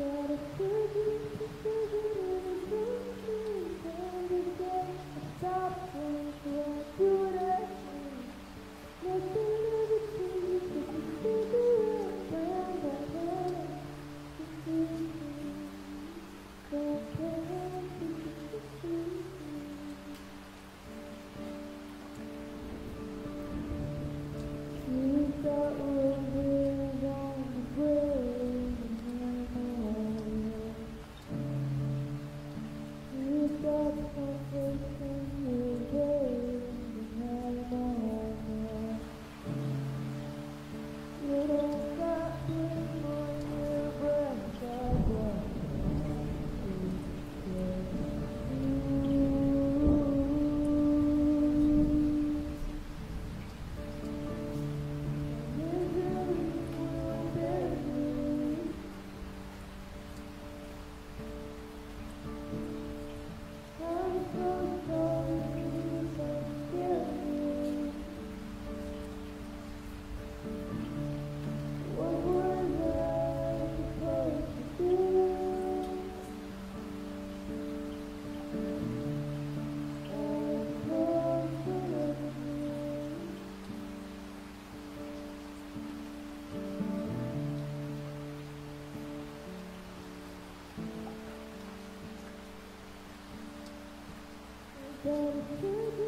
Gotta do. On the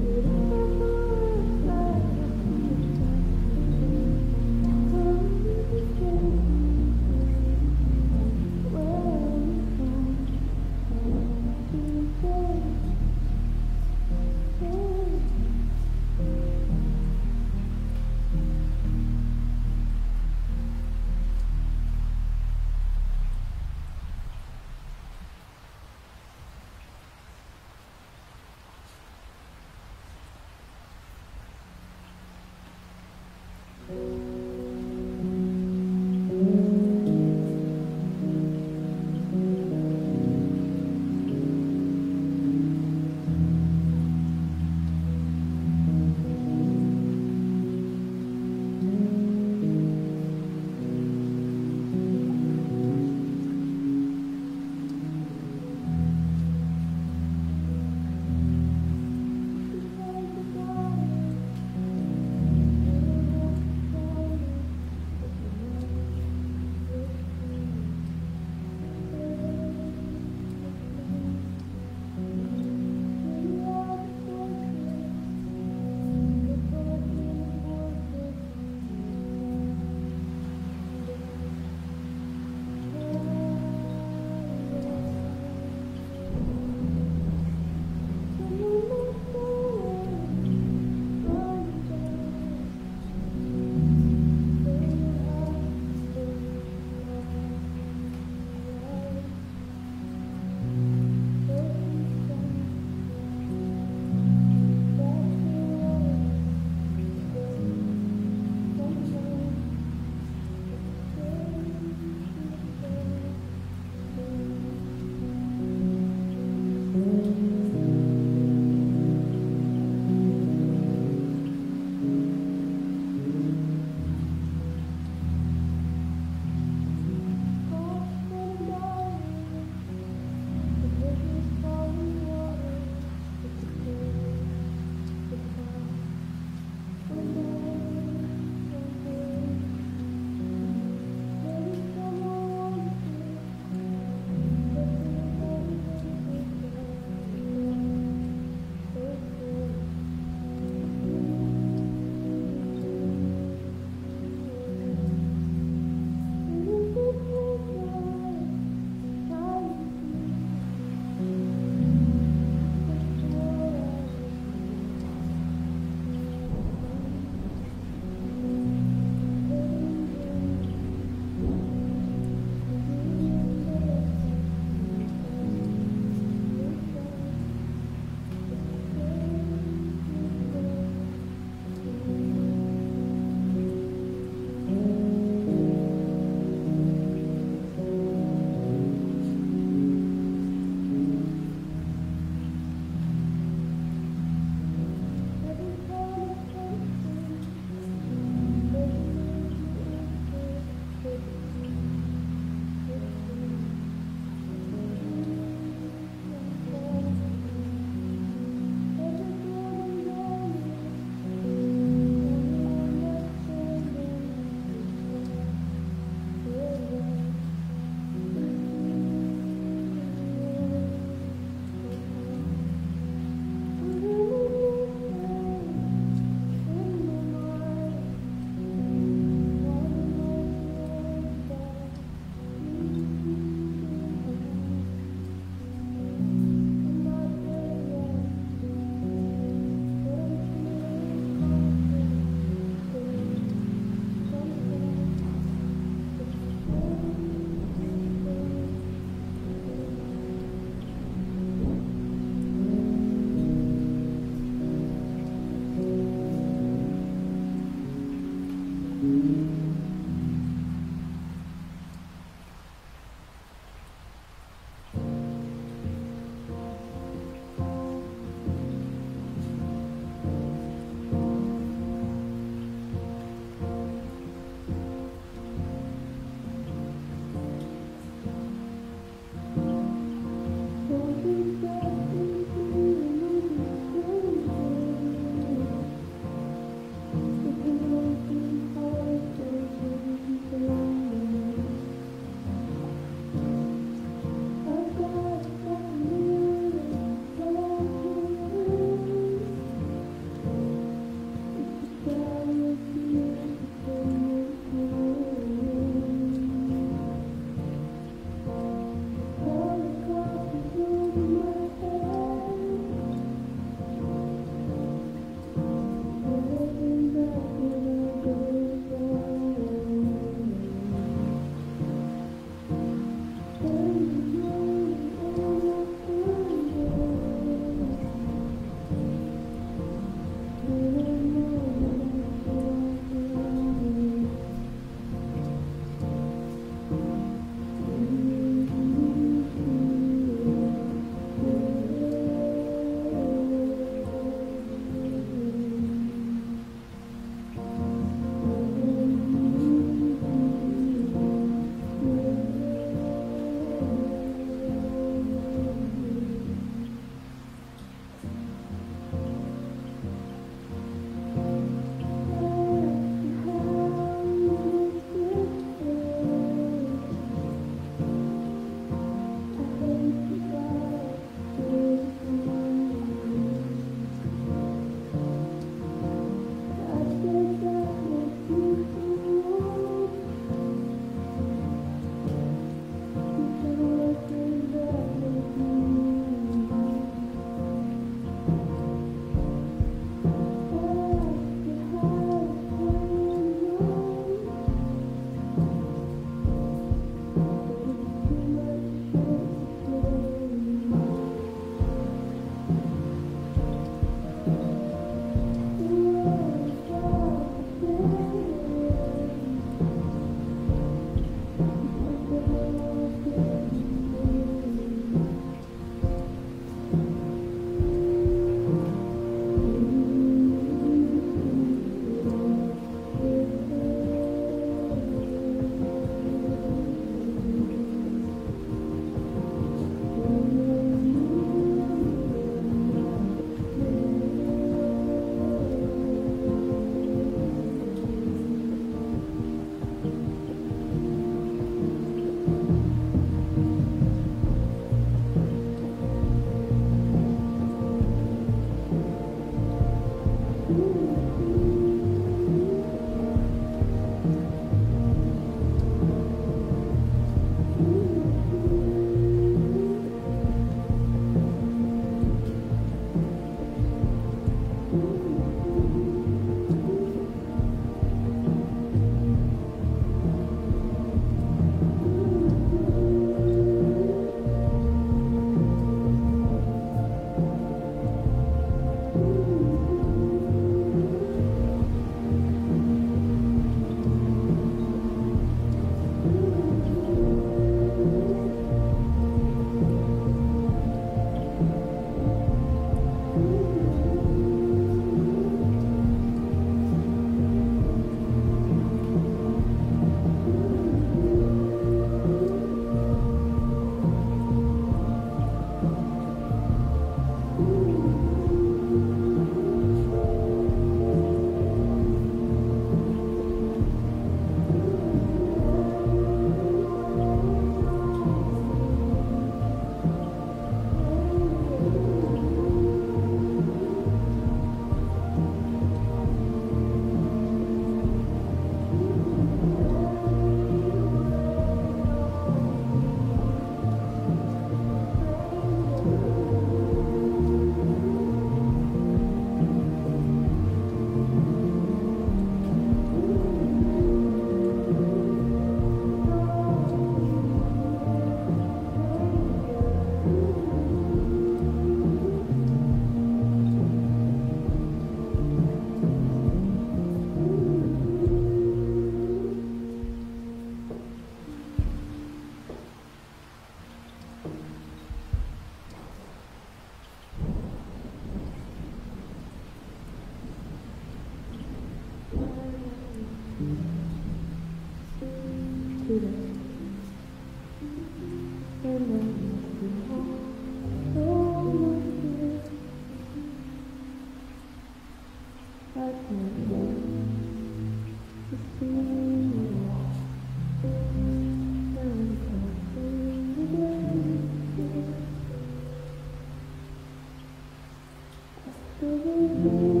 Mm-hmm.